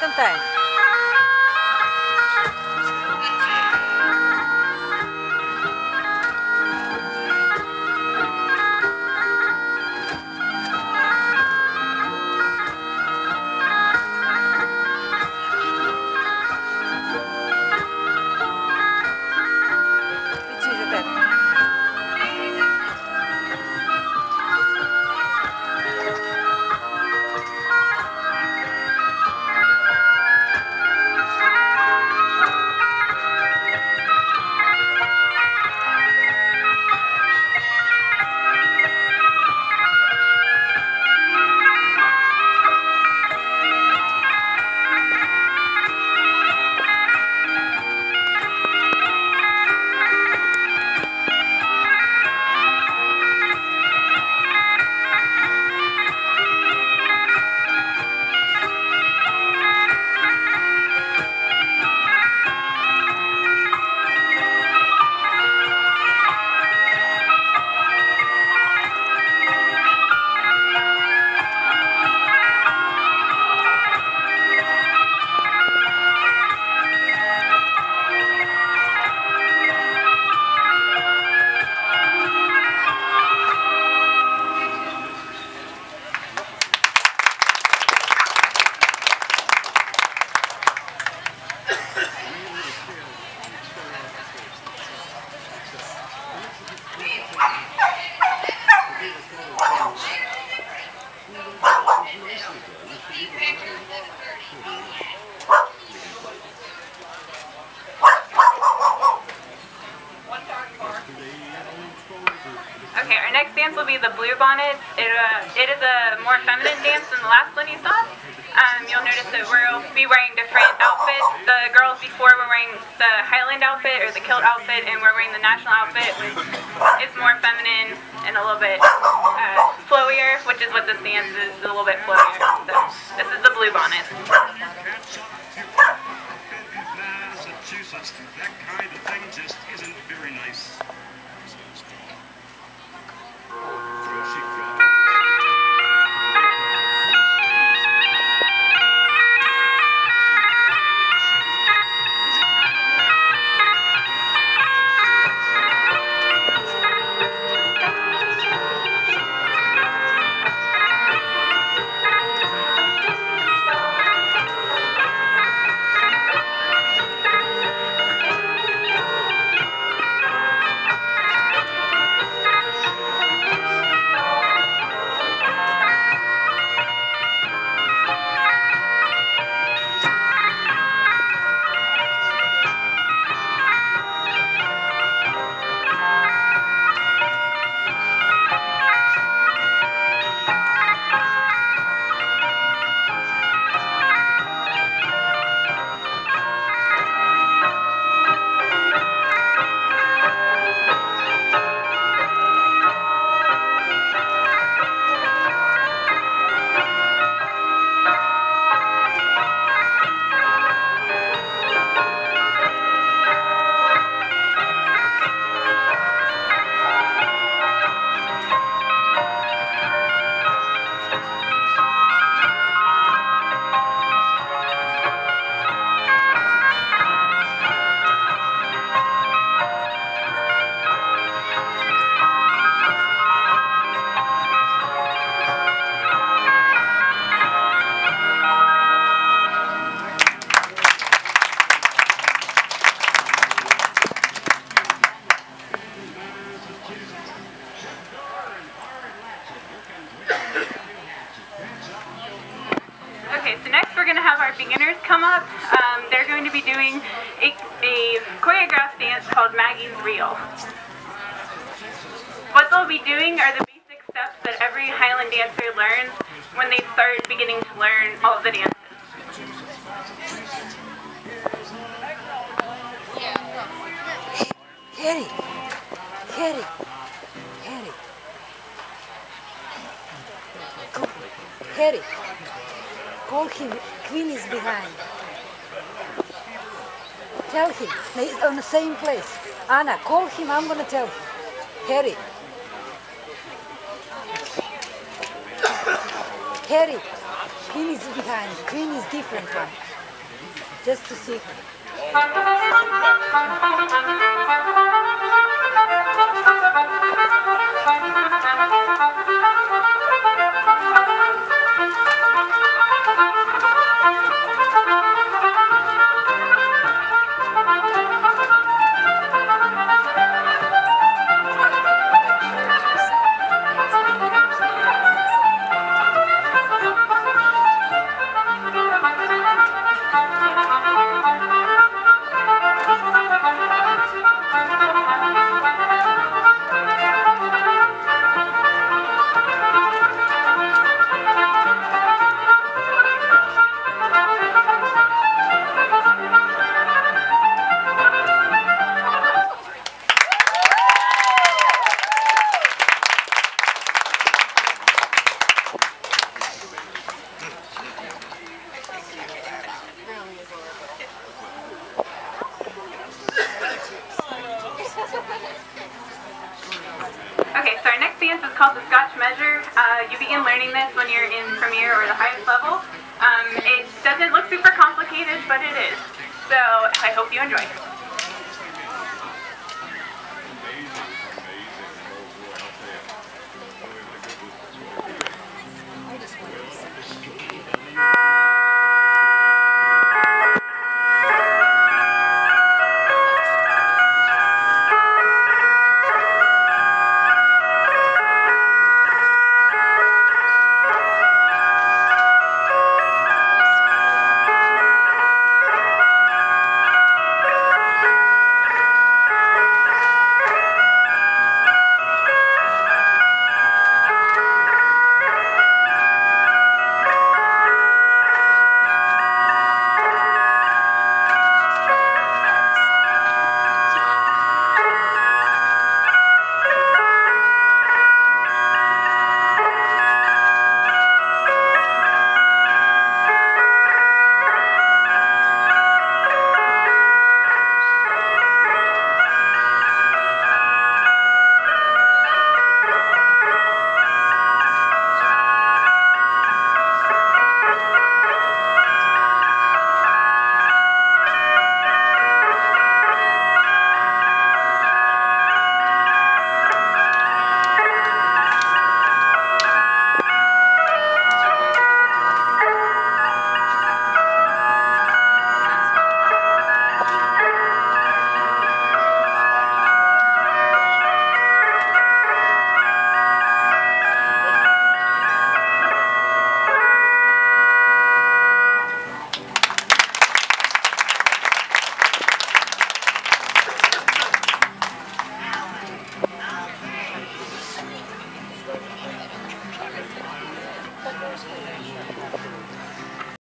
等待。Dance will be the Blue Bonnets. It, uh, it is a more feminine dance than the last one you saw. Um, you'll notice that we'll be wearing different outfits. The girls before were wearing the Highland outfit or the kilt outfit, and we're wearing the national outfit, which is more feminine and a little bit uh, flowier, which is what this dance is, a little bit flowier. So this is the Blue Bonnet. That kind of thing just isn't very nice. Doing a, a choreographed dance called Maggie's Reel. What they'll be doing are the basic steps that every Highland dancer learns when they start beginning to learn all the dances. Harry! Harry! Come. Harry! Call him. Queen is behind. Tell him. He's on the same place. Anna, call him. I'm going to tell him. Harry. Harry. Queen is behind. Queen is different one. just to see. Okay, is called the Scotch Measure. Uh, you begin learning this when you're in Premier or the highest level. Um, it doesn't look super complicated, but it is. So I hope you enjoy.